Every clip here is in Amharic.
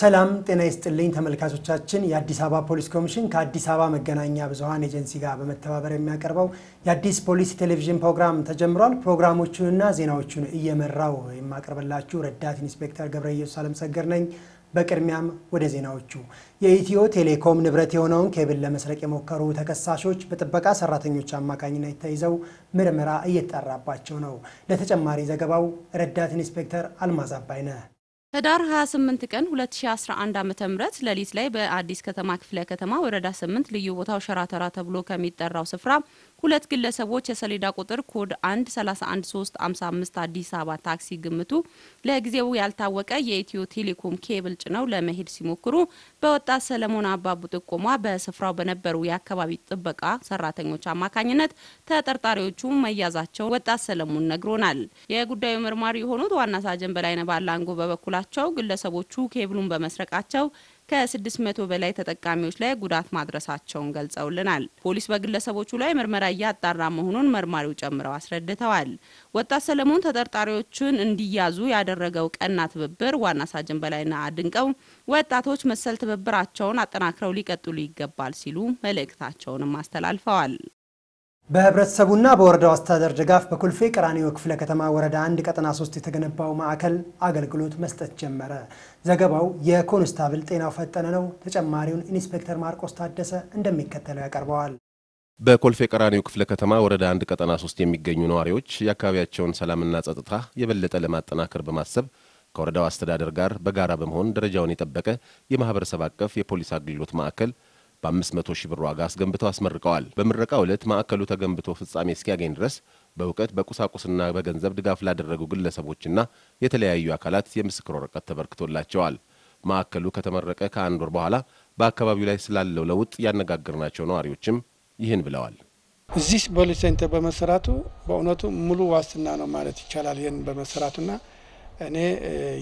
ሰላም ጤና ይስጥልኝ ተመልካቾቻችን። የአዲስ አበባ ፖሊስ ኮሚሽን ከአዲስ አበባ መገናኛ ብዙኃን ኤጀንሲ ጋር በመተባበር የሚያቀርበው የአዲስ ፖሊስ ቴሌቪዥን ፕሮግራም ተጀምሯል። ፕሮግራሞቹንና ዜናዎቹን እየመራው የማቀርብላችሁ ረዳት ኢንስፔክተር ገብረ ኢየሱስ አለምሰገድ ነኝ። በቅድሚያም ወደ ዜናዎቹ። የኢትዮ ቴሌኮም ንብረት የሆነውን ኬብል ለመስረቅ የሞከሩ ተከሳሾች በጥበቃ ሰራተኞች አማካኝነት ተይዘው ምርመራ እየተጣራባቸው ነው። ለተጨማሪ ዘገባው ረዳት ኢንስፔክተር አልማዝ አባይነህ ህዳር 28 ቀን 2011 ዓ.ም ሌሊት ላይ በአዲስ ከተማ ክፍለ ከተማ ወረዳ 8 ልዩ ቦታው ሸራ ተራ ተብሎ ከሚጠራው ስፍራ ሁለት ግለሰቦች የሰሌዳ ቁጥር ኮድ 1 31355 አዲስ አበባ ታክሲ ግምቱ ለጊዜው ያልታወቀ የኢትዮ ቴሌኮም ኬብል ጭነው ለመሄድ ሲሞክሩ በወጣት ሰለሞን አባቡ ጥቆማ በስፍራው በነበሩ የአካባቢ ጥበቃ ሰራተኞች አማካኝነት ተጠርጣሪዎቹ መያዛቸው ወጣት ሰለሞን ነግሮናል። የጉዳዩ መርማሪ የሆኑት ዋና ሳጅን በላይነህ ባላንጎ በበኩላ ቸው ግለሰቦቹ ኬብሉን በመስረቃቸው ከ600 በላይ ተጠቃሚዎች ላይ ጉዳት ማድረሳቸውን ገልጸውልናል። ፖሊስ በግለሰቦቹ ላይ ምርመራ እያጣራ መሆኑን መርማሪው ጨምረው አስረድተዋል። ወጣት ሰለሞን ተጠርጣሪዎቹን እንዲያዙ ያደረገው ቀና ትብብር ዋና ሳጅን በላይነህ አድንቀው ወጣቶች መሰል ትብብራቸውን አጠናክረው ሊቀጥሉ ይገባል ሲሉ መልእክታቸውንም አስተላልፈዋል። በህብረተሰቡና በወረዳው አስተዳደር ድጋፍ በኮልፌ ቀራኒዮ ክፍለ ከተማ ወረዳ አንድ ቀጠና ሶስት የተገነባው ማዕከል አገልግሎት መስጠት ጀመረ። ዘገባው የኮንስታብል ጤናው ፈጠነ ነው። ተጨማሪውን ኢንስፔክተር ማርቆስ ታደሰ እንደሚከተለው ያቀርበዋል። በኮልፌ ቀራኒዮ ክፍለ ከተማ ወረዳ አንድ ቀጠና ሶስት የሚገኙ ነዋሪዎች የአካባቢያቸውን ሰላምና ጸጥታ የበለጠ ለማጠናከር በማሰብ ከወረዳው አስተዳደር ጋር በጋራ በመሆን ደረጃውን የጠበቀ የማህበረሰብ አቀፍ የፖሊስ አገልግሎት ማዕከል በ500 ሺህ ብር ዋጋ አስገንብተው አስመርቀዋል። በምረቃው ዕለት ማዕከሉ ተገንብቶ ፍጻሜ እስኪያገኝ ድረስ በእውቀት በቁሳቁስና በገንዘብ ድጋፍ ላደረጉ ግለሰቦችና የተለያዩ አካላት የምስክር ወረቀት ተበርክቶላቸዋል። ማዕከሉ ከተመረቀ ከአንድ ወር በኋላ በአካባቢው ላይ ስላለው ለውጥ ያነጋገርናቸው ነዋሪዎችም ይህን ብለዋል። እዚህ ፖሊስ center በመሰራቱ በእውነቱ ሙሉ ዋስትና ነው ማለት ይቻላል። ይህን በመሰራቱና እኔ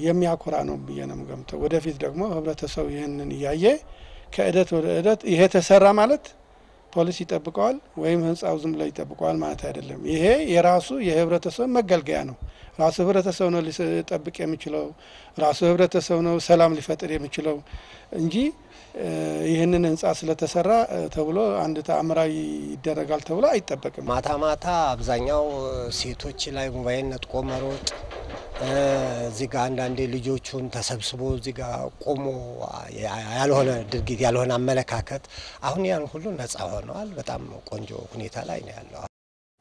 የሚያኮራ ነው ብዬ ነው የምገምተው። ወደፊት ደግሞ ህብረተሰቡ ይህንን እያየ ከእደት ወደ እደት ይሄ ተሰራ ማለት ፖሊስ ይጠብቀዋል ወይም ህንፃው ዝም ብሎ ይጠብቀዋል ማለት አይደለም። ይሄ የራሱ የህብረተሰብ መገልገያ ነው። ራሱ ህብረተሰብ ነው ሊጠብቅ የሚችለው፣ ራሱ ህብረተሰብ ነው ሰላም ሊፈጥር የሚችለው እንጂ ይህንን ህንፃ ስለተሰራ ተብሎ አንድ ተአምራዊ ይደረጋል ተብሎ አይጠበቅም። ማታ ማታ አብዛኛው ሴቶች ላይ ሞባይል ነጥቆ መሮጥ እዚህ ጋር አንዳንዴ ልጆቹን ተሰብስቦ እዚህ ጋር ቆሞ ያልሆነ ድርጊት ያልሆነ አመለካከት አሁን ያን ሁሉ ነጻ ሆነዋል። በጣም ቆንጆ ሁኔታ ላይ ነው ያለው።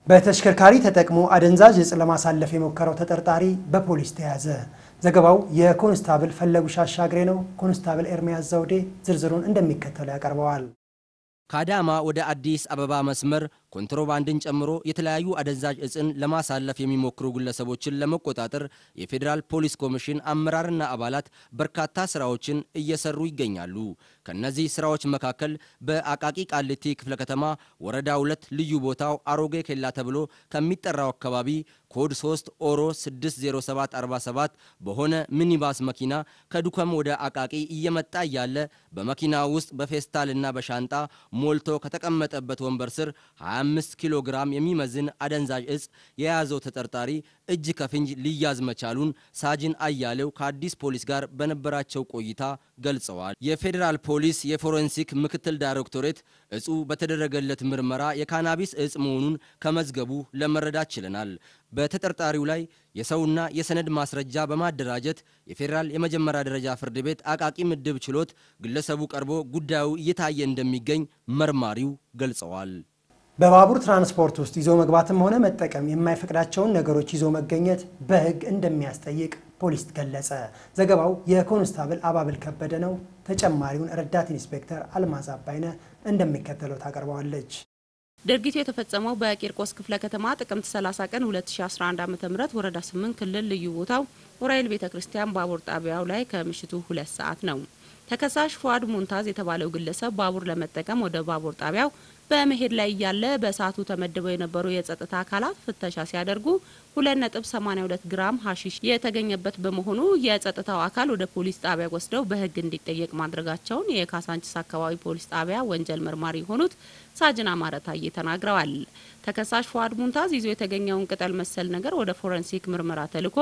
በተሽከርካሪ ተጠቅሞ አደንዛዥ እጽ ለማሳለፍ የሞከረው ተጠርጣሪ በፖሊስ ተያዘ። ዘገባው የኮንስታብል ፈለጉ ሻሻግሬ ነው። ኮንስታብል ኤርሚያስ ዘውዴ ዝርዝሩን እንደሚከተለው ያቀርበዋል። ከአዳማ ወደ አዲስ አበባ መስመር ኮንትሮባንድን ጨምሮ የተለያዩ አደንዛዥ እጽን ለማሳለፍ የሚሞክሩ ግለሰቦችን ለመቆጣጠር የፌዴራል ፖሊስ ኮሚሽን አመራርና አባላት በርካታ ስራዎችን እየሰሩ ይገኛሉ። ከነዚህ ስራዎች መካከል በአቃቂ ቃሊቲ ክፍለ ከተማ ወረዳ ሁለት ልዩ ቦታው አሮጌ ኬላ ተብሎ ከሚጠራው አካባቢ ኮድ 3 ኦሮ 60747 በሆነ ሚኒባስ መኪና ከዱከም ወደ አቃቂ እየመጣ እያለ በመኪና ውስጥ በፌስታልና በሻንጣ ሞልቶ ከተቀመጠበት ወንበር ስር 25 ኪሎ ግራም የሚመዝን አደንዛዥ እጽ የያዘው ተጠርጣሪ እጅ ከፍንጅ ሊያዝ መቻሉን ሳጅን አያሌው ከአዲስ ፖሊስ ጋር በነበራቸው ቆይታ ገልጸዋል። የፌዴራል ፖሊስ የፎረንሲክ ምክትል ዳይሬክቶሬት እጹ በተደረገለት ምርመራ የካናቢስ እጽ መሆኑን ከመዝገቡ ለመረዳት ችለናል። በተጠርጣሪው ላይ የሰውና የሰነድ ማስረጃ በማደራጀት የፌዴራል የመጀመሪያ ደረጃ ፍርድ ቤት አቃቂ ምድብ ችሎት ግለሰቡ ቀርቦ ጉዳዩ እየታየ እንደሚገኝ መርማሪው ገልጸዋል። በባቡር ትራንስፖርት ውስጥ ይዞ መግባትም ሆነ መጠቀም የማይፈቅዳቸውን ነገሮች ይዞ መገኘት በሕግ እንደሚያስጠይቅ ፖሊስ ገለጸ። ዘገባው የኮንስታብል አባብል ከበደ ነው። ተጨማሪውን ረዳት ኢንስፔክተር አልማዝ አባይነህ እንደሚከተለው ታቀርበዋለች። ድርጊቱ የተፈጸመው በቂርቆስ ክፍለ ከተማ ጥቅምት 30 ቀን 2011 ዓ.ም ወረዳ 8 ክልል ልዩ ቦታው ኡራኤል ቤተ ክርስቲያን ባቡር ጣቢያው ላይ ከምሽቱ ሁለት ሰዓት ነው። ተከሳሽ ፉአድ ሙንታዝ የተባለው ግለሰብ ባቡር ለመጠቀም ወደ ባቡር ጣቢያው በመሄድ ላይ እያለ በሰዓቱ ተመድበው የነበሩ የጸጥታ አካላት ፍተሻ ሲያደርጉ 2.82 ግራም ሀሺሽ የተገኘበት በመሆኑ የጸጥታው አካል ወደ ፖሊስ ጣቢያ ወስደው በሕግ እንዲጠየቅ ማድረጋቸውን የካሳንቺስ አካባቢ ፖሊስ ጣቢያ ወንጀል መርማሪ የሆኑት ሳጅን አማረ ታዬ ተናግረዋል። ተከሳሽ ፉአድ ሙንታዝ ይዞ የተገኘውን ቅጠል መሰል ነገር ወደ ፎረንሲክ ምርመራ ተልኮ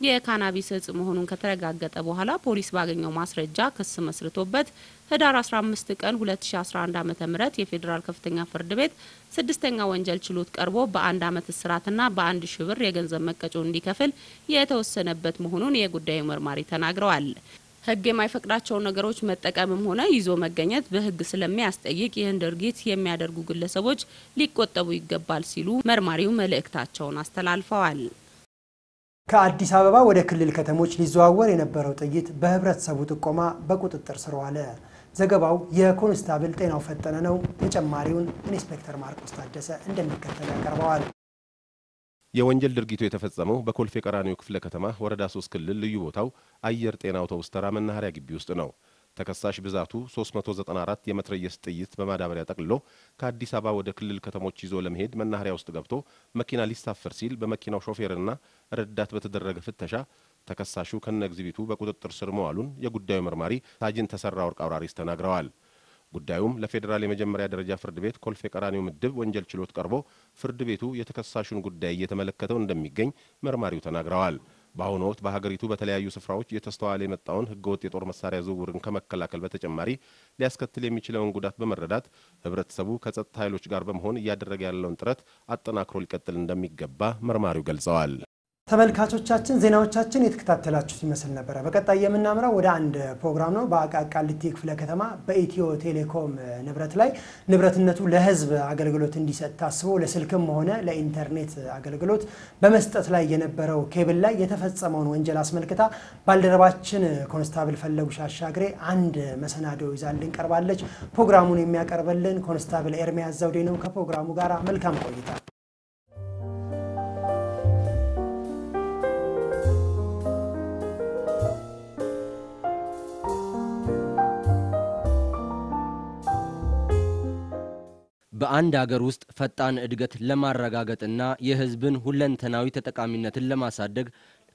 የካናቢስ እጽ መሆኑን ከተረጋገጠ በኋላ ፖሊስ ባገኘው ማስረጃ ክስ መስርቶበት ህዳር 15 ቀን 2011 ዓ.ም የፌዴራል ከፍተኛ ፍርድ ቤት ስድስተኛ ወንጀል ችሎት ቀርቦ በአንድ ዓመት እስራትና በአንድ ሺ ብር የገንዘብ መቀጮ እንዲከፍል የተወሰነበት መሆኑን የጉዳዩ መርማሪ ተናግረዋል። ህግ የማይፈቅዳቸውን ነገሮች መጠቀምም ሆነ ይዞ መገኘት በህግ ስለሚያስጠይቅ ይህን ድርጊት የሚያደርጉ ግለሰቦች ሊቆጠቡ ይገባል ሲሉ መርማሪው መልእክታቸውን አስተላልፈዋል። ከአዲስ አበባ ወደ ክልል ከተሞች ሊዘዋወር የነበረው ጥይት በህብረተሰቡ ጥቆማ በቁጥጥር ስር ዋለ። ዘገባው የኮንስታብል ጤናው ፈጠነ ነው። ተጨማሪውን ኢንስፔክተር ማርቆስ ታደሰ እንደሚከተለው ያቀርበዋል። የወንጀል ድርጊቱ የተፈጸመው በኮልፌ ቀራኒዮ ክፍለ ከተማ ወረዳ 3 ክልል ልዩ ቦታው አየር ጤና አውቶቡስ ተራ መናኸሪያ ግቢ ውስጥ ነው። ተከሳሽ ብዛቱ 394 የመትረየስ ጥይት በማዳበሪያ ጠቅልሎ ከአዲስ አበባ ወደ ክልል ከተሞች ይዞ ለመሄድ መናኸሪያ ውስጥ ገብቶ መኪና ሊሳፈር ሲል በመኪናው ሾፌርና ረዳት በተደረገ ፍተሻ ተከሳሹ ከነ exhibit ኡ በቁጥጥር ስር መዋሉን የጉዳዩ መርማሪ ሳጅን ተሰራ ወርቅ አውራሪስ ተናግረዋል። ጉዳዩም ለፌዴራል የመጀመሪያ ደረጃ ፍርድ ቤት ኮልፌ ቀራኒዮ ምድብ ወንጀል ችሎት ቀርቦ ፍርድ ቤቱ የተከሳሹን ጉዳይ እየተመለከተው እንደሚገኝ መርማሪው ተናግረዋል። በአሁኑ ወቅት በሀገሪቱ በተለያዩ ስፍራዎች እየተስተዋለ የመጣውን ህገወጥ የጦር መሳሪያ ዝውውርን ከመከላከል በተጨማሪ ሊያስከትል የሚችለውን ጉዳት በመረዳት ህብረተሰቡ ከጸጥታ ኃይሎች ጋር በመሆን እያደረገ ያለውን ጥረት አጠናክሮ ሊቀጥል እንደሚገባ መርማሪው ገልጸዋል። ተመልካቾቻችን ዜናዎቻችን የተከታተላችሁት ይመስል ነበረ። በቀጣይ የምናምራው ወደ አንድ ፕሮግራም ነው። በአቃቂ ቃሊቲ ክፍለ ከተማ በኢትዮ ቴሌኮም ንብረት ላይ ንብረትነቱ ለህዝብ አገልግሎት እንዲሰጥ ታስቦ ለስልክም ሆነ ለኢንተርኔት አገልግሎት በመስጠት ላይ የነበረው ኬብል ላይ የተፈጸመውን ወንጀል አስመልክታ ባልደረባችን ኮንስታብል ፈለጉሽ አሻግሬ አንድ መሰናዶ ይዛልን ቀርባለች። ፕሮግራሙን የሚያቀርብልን ኮንስታብል ኤርሚያስ ዘውዴ ነው። ከፕሮግራሙ ጋር መልካም ቆይታ በአንድ አገር ውስጥ ፈጣን እድገት ለማረጋገጥና የህዝብን ሁለንተናዊ ተጠቃሚነትን ለማሳደግ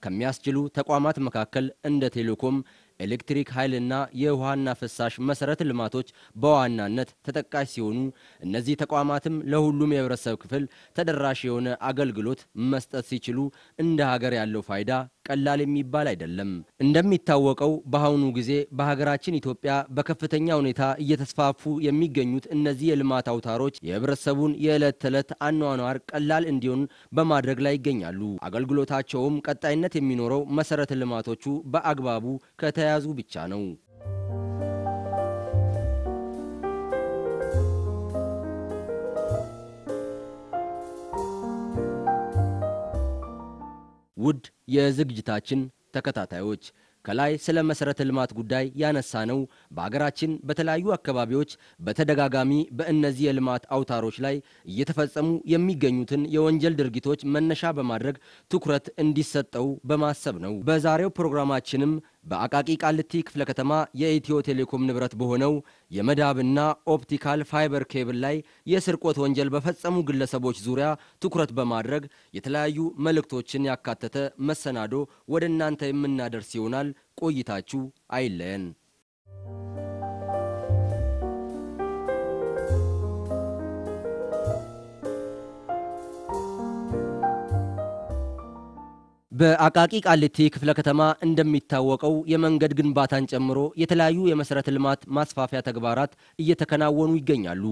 ከሚያስችሉ ተቋማት መካከል እንደ ቴሌኮም፣ ኤሌክትሪክ ኃይልና የውሃና ፍሳሽ መሰረተ ልማቶች በዋናነት ተጠቃሽ ሲሆኑ እነዚህ ተቋማትም ለሁሉም የህብረተሰብ ክፍል ተደራሽ የሆነ አገልግሎት መስጠት ሲችሉ እንደ ሀገር ያለው ፋይዳ ቀላል የሚባል አይደለም። እንደሚታወቀው በአሁኑ ጊዜ በሀገራችን ኢትዮጵያ በከፍተኛ ሁኔታ እየተስፋፉ የሚገኙት እነዚህ የልማት አውታሮች የህብረተሰቡን የዕለት ተዕለት አኗኗር ቀላል እንዲሆን በማድረግ ላይ ይገኛሉ። አገልግሎታቸውም ቀጣይነት የሚኖረው መሰረተ ልማቶቹ በአግባቡ ከተያዙ ብቻ ነው። ውድ የዝግጅታችን ተከታታዮች ከላይ ስለ መሰረተ ልማት ጉዳይ ያነሳ ነው በአገራችን በተለያዩ አካባቢዎች በተደጋጋሚ በእነዚህ የልማት አውታሮች ላይ እየተፈጸሙ የሚገኙትን የወንጀል ድርጊቶች መነሻ በማድረግ ትኩረት እንዲሰጠው በማሰብ ነው። በዛሬው ፕሮግራማችንም በአቃቂ ቃሊቲ ክፍለ ከተማ የኢትዮ ቴሌኮም ንብረት በሆነው የመዳብና optical fiber cable ላይ የስርቆት ወንጀል በፈጸሙ ግለሰቦች ዙሪያ ትኩረት በማድረግ የተለያዩ መልእክቶችን ያካተተ መሰናዶ ወደ እናንተ የምናደርስ ይሆናል። ቆይታችሁ አይለየን። በአቃቂ ቃሊቲ ክፍለ ከተማ እንደሚታወቀው የመንገድ ግንባታን ጨምሮ የተለያዩ የመሰረተ ልማት ማስፋፊያ ተግባራት እየተከናወኑ ይገኛሉ።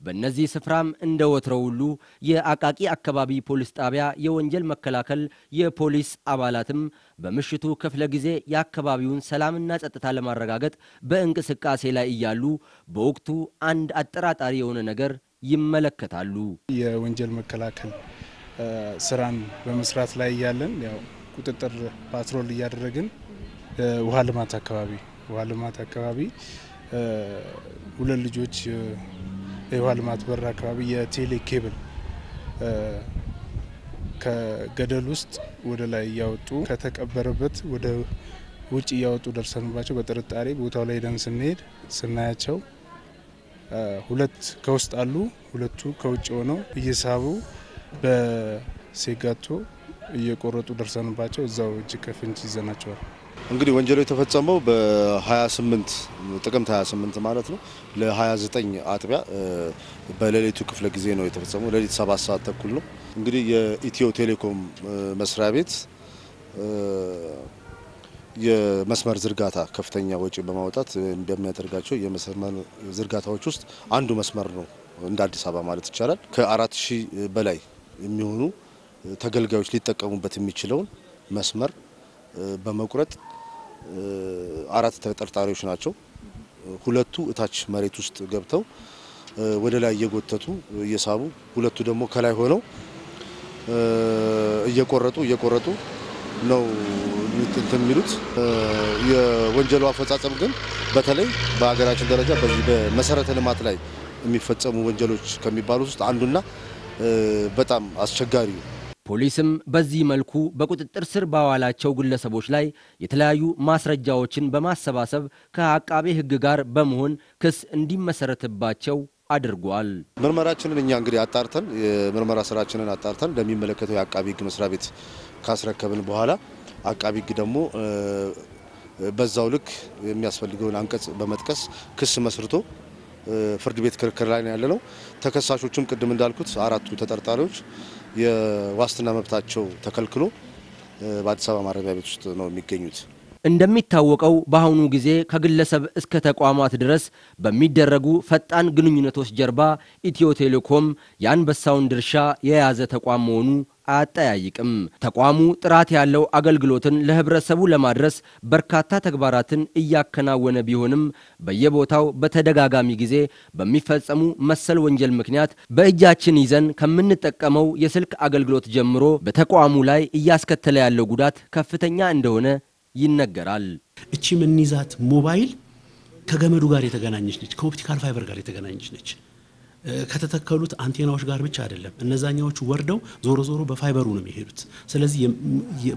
በእነዚህ ስፍራም እንደ ወትሮው ሁሉ የአቃቂ አካባቢ ፖሊስ ጣቢያ የወንጀል መከላከል የፖሊስ አባላትም በምሽቱ ክፍለ ጊዜ የአካባቢውን ሰላምና ጸጥታ ለማረጋገጥ በእንቅስቃሴ ላይ እያሉ በወቅቱ አንድ አጠራጣሪ የሆነ ነገር ይመለከታሉ። የወንጀል መከላከል ስራን በመስራት ላይ እያለን ያው ቁጥጥር ፓትሮል እያደረግን ውሃ ልማት አካባቢ ውሃ ልማት አካባቢ ሁለት ልጆች የውሃ ልማት በር አካባቢ የቴሌ ኬብል ከገደል ውስጥ ወደ ላይ እያወጡ ከተቀበረበት ወደ ውጭ እያወጡ ደርሰንባቸው በጥርጣሬ ቦታው ላይ ደን ስንሄድ ስናያቸው ሁለት ከውስጥ አሉ፣ ሁለቱ ከውጭ ሆነው እየሳቡ በሴጋቶ እየቆረጡ ደርሰንባቸው እዛው እጅ ከፍንጅ ይዘናቸዋል። እንግዲህ ወንጀሉ የተፈጸመው በ28 ጥቅምት 28 ማለት ነው ለ29 አጥቢያ በሌሊቱ ክፍለ ጊዜ ነው የተፈጸመው። ሌሊት 7 ሰዓት ተኩል ነው። እንግዲህ የኢትዮ ቴሌኮም መስሪያ ቤት የመስመር ዝርጋታ ከፍተኛ ወጪ በማውጣት እንደሚያደርጋቸው የመስመር ዝርጋታዎች ውስጥ አንዱ መስመር ነው እንደ አዲስ አበባ ማለት ይቻላል። ከአራት ሺህ በላይ የሚሆኑ ተገልጋዮች ሊጠቀሙበት የሚችለውን መስመር በመቁረጥ አራት ተጠርጣሪዎች ናቸው። ሁለቱ እታች መሬት ውስጥ ገብተው ወደ ላይ እየጎተቱ እየሳቡ፣ ሁለቱ ደግሞ ከላይ ሆነው እየቆረጡ እየቆረጡ ነው እንትን የሚሉት። የወንጀሉ አፈጻጸም ግን በተለይ በሀገራችን ደረጃ በዚህ በመሰረተ ልማት ላይ የሚፈጸሙ ወንጀሎች ከሚባሉት ውስጥ አንዱና በጣም አስቸጋሪ ፖሊስም በዚህ መልኩ በቁጥጥር ስር ባዋላቸው ግለሰቦች ላይ የተለያዩ ማስረጃዎችን በማሰባሰብ ከአቃቤ ሕግ ጋር በመሆን ክስ እንዲመሰረትባቸው አድርጓል። ምርመራችንን እኛ እንግዲህ አጣርተን የምርመራ ስራችንን አጣርተን ለሚመለከተው የአቃቢ ሕግ መስሪያ ቤት ካስረከብን በኋላ አቃቢ ሕግ ደግሞ በዛው ልክ የሚያስፈልገውን አንቀጽ በመጥቀስ ክስ መስርቶ ፍርድ ቤት ክርክር ላይ ነው ያለነው። ተከሳሾቹም ቅድም እንዳልኩት አራቱ ተጠርጣሪዎች የዋስትና መብታቸው ተከልክሎ በአዲስ አበባ ማረሚያ ቤት ውስጥ ነው የሚገኙት። እንደሚታወቀው በአሁኑ ጊዜ ከግለሰብ እስከ ተቋማት ድረስ በሚደረጉ ፈጣን ግንኙነቶች ጀርባ ኢትዮ ቴሌኮም የአንበሳውን ድርሻ የያዘ ተቋም መሆኑ አያጠያይቅም። ተቋሙ ጥራት ያለው አገልግሎትን ለሕብረተሰቡ ለማድረስ በርካታ ተግባራትን እያከናወነ ቢሆንም በየቦታው በተደጋጋሚ ጊዜ በሚፈጸሙ መሰል ወንጀል ምክንያት በእጃችን ይዘን ከምንጠቀመው የስልክ አገልግሎት ጀምሮ በተቋሙ ላይ እያስከተለ ያለው ጉዳት ከፍተኛ እንደሆነ ይነገራል። እቺ የምንይዛት ሞባይል ከገመዱ ጋር የተገናኘች ነች። ከ optical fiber ጋር የተገናኘች ነች። ከተተከሉት አንቴናዎች ጋር ብቻ አይደለም። እነዛኛዎቹ ወርደው ዞሮ ዞሮ በፋይበሩ ነው የሚሄዱት። ስለዚህ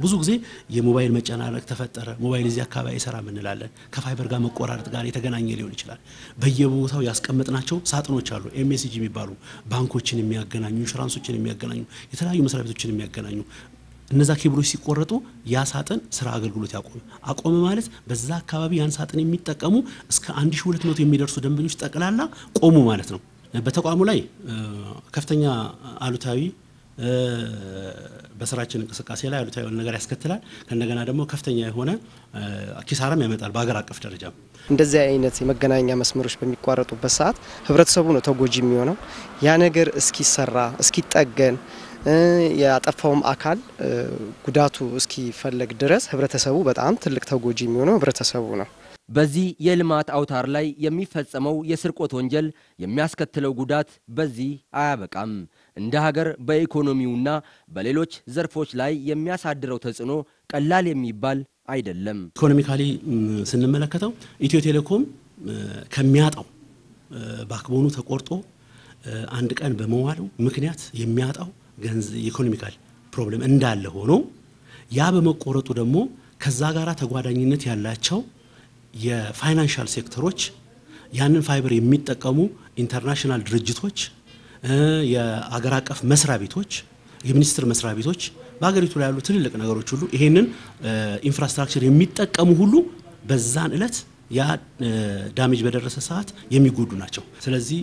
ብዙ ጊዜ የሞባይል መጨናነቅ ተፈጠረ፣ ሞባይል እዚህ አካባቢ አይሰራም እንላለን። ከፋይበር ጋር መቆራረጥ ጋር የተገናኘ ሊሆን ይችላል። በየቦታው ያስቀመጥናቸው ሳጥኖች አሉ፣ MSAG የሚባሉ ባንኮችን የሚያገናኙ፣ ኢንሹራንሶችን የሚያገናኙ፣ የተለያዩ መስሪያ ቤቶችን የሚያገናኙ እነዛ ኬብሎች ሲቆረጡ ያ ሳጥን ስራ አገልግሎት ያቆመ አቆመ ማለት በዛ አካባቢ ያን ሳጥን የሚጠቀሙ እስከ 1200 የሚደርሱ ደንበኞች ጠቅላላ ቆሙ ማለት ነው። በተቋሙ ላይ ከፍተኛ አሉታዊ በስራችን እንቅስቃሴ ላይ አሉታዊ ነገር ያስከትላል። ከእንደገና ደግሞ ከፍተኛ የሆነ ኪሳራም ያመጣል። በሀገር አቀፍ ደረጃ እንደዚህ አይነት የመገናኛ መስመሮች በሚቋረጡበት ሰዓት ህብረተሰቡ ነው ተጎጂ የሚሆነው። ያ ነገር እስኪሰራ እስኪጠገን ያጠፋውም አካል ጉዳቱ እስኪፈለግ ድረስ ህብረተሰቡ በጣም ትልቅ ተጎጂ የሚሆነው ህብረተሰቡ ነው። በዚህ የልማት አውታር ላይ የሚፈጸመው የስርቆት ወንጀል የሚያስከትለው ጉዳት በዚህ አያበቃም። እንደ ሀገር በኢኮኖሚውና በሌሎች ዘርፎች ላይ የሚያሳድረው ተጽዕኖ ቀላል የሚባል አይደለም። economically ስንመለከተው ኢትዮ ቴሌኮም ከሚያጣው backbone ኑ ተቆርጦ አንድ ቀን በመዋሉ ምክንያት የሚያጣው የ economical problem እንዳለ ሆኖ ያ በመቆረጡ ደግሞ ከዛ ጋር ተጓዳኝነት ያላቸው የ financial sector ኦች ያንን ፋይበር የሚጠቀሙ international ድርጅቶች፣ የአገር አቀፍ መስሪያ ቤቶች፣ የሚኒስቴር መስሪያ ቤቶች በሀገሪቱ ላይ ያሉ ትልልቅ ነገሮች ሁሉ ይሄንን infrastructure የሚጠቀሙ ሁሉ በዛን እለት ያ damage በደረሰ ሰዓት የሚጎዱ ናቸው። ስለዚህ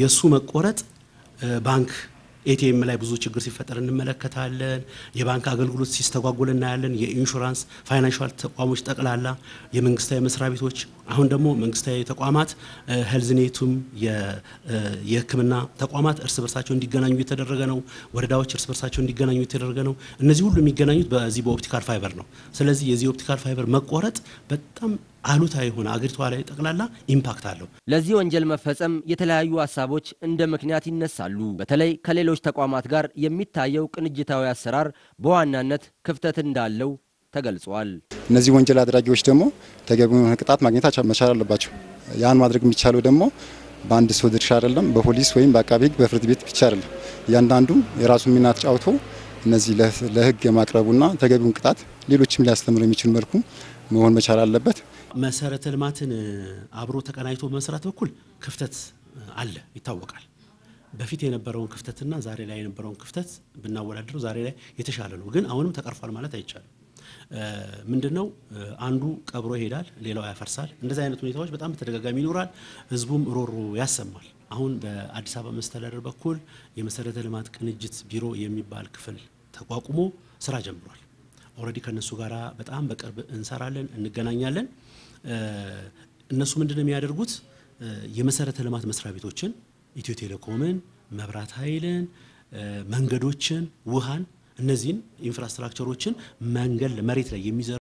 የእሱ መቆረጥ ባንክ ATM ላይ ብዙ ችግር ሲፈጠር እንመለከታለን። የባንክ አገልግሎት ሲስተጓጎል እናያለን። የ insurance financial ተቋሞች ጠቅላላ፣ የመንግስታዊ መስሪያ ቤቶች፣ አሁን ደግሞ መንግስታዊ ተቋማት HealthNet ኡም የሕክምና ተቋማት እርስ በርሳቸው እንዲገናኙ የተደረገ ነው። ወረዳዎች እርስ በርሳቸው እንዲገናኙ የተደረገ ነው። እነዚህ ሁሉ የሚገናኙት በዚህ በ optical fiber ነው። ስለዚህ የዚህ optical fiber መቆረጥ በጣም አሉታዊ የሆነ አገሪቷ ላይ ጠቅላላ impact አለው። ለዚህ ወንጀል መፈጸም የተለያዩ ሀሳቦች እንደ ምክንያት ይነሳሉ። በተለይ ከሌሎች ተቋማት ጋር የሚታየው ቅንጅታዊ አሰራር በዋናነት ክፍተት እንዳለው ተገልጿል። እነዚህ ወንጀል አድራጊዎች ደግሞ ተገቢውን ቅጣት ማግኘት መቻል አለባቸው። ያን ማድረግ የሚቻለው ደግሞ በአንድ ሰው ድርሻ አይደለም፣ በፖሊስ ወይም በአቃቤ ሕግ በፍርድ ቤት ብቻ አይደለም። እያንዳንዱ የራሱን ሚና ተጫውቶ እነዚህ ለሕግ የማቅረቡና ተገቢውን ቅጣት ሌሎችም ሊያስተምሩ የሚችሉ መልኩ መሆን መቻል አለበት። መሰረተ ልማትን አብሮ ተቀናጅቶ በመስራት በኩል ክፍተት አለ፣ ይታወቃል። በፊት የነበረውን ክፍተትና ዛሬ ላይ የነበረውን ክፍተት ብናወዳድረው ዛሬ ላይ የተሻለ ነው። ግን አሁንም ተቀርፏል ማለት አይቻልም። ምንድነው አንዱ ቀብሮ ይሄዳል፣ ሌላው ያፈርሳል። እንደዚህ አይነት ሁኔታዎች በጣም በተደጋጋሚ ይኖራል። ህዝቡም ሮሮ ያሰማል። አሁን በአዲስ አበባ መስተዳደር በኩል የመሰረተ ልማት ቅንጅት ቢሮ የሚባል ክፍል ተቋቁሞ ስራ ጀምሯል። already ከነሱ ጋር በጣም በቅርብ እንሰራለን፣ እንገናኛለን። እነሱ ምንድን ነው የሚያደርጉት? የመሰረተ ልማት መስሪያ ቤቶችን ኢትዮ ቴሌኮምን፣ መብራት ኃይልን፣ መንገዶችን፣ ውሃን እነዚህን ኢንፍራስትራክቸሮችን መንገድ መሬት ላይ የሚዘ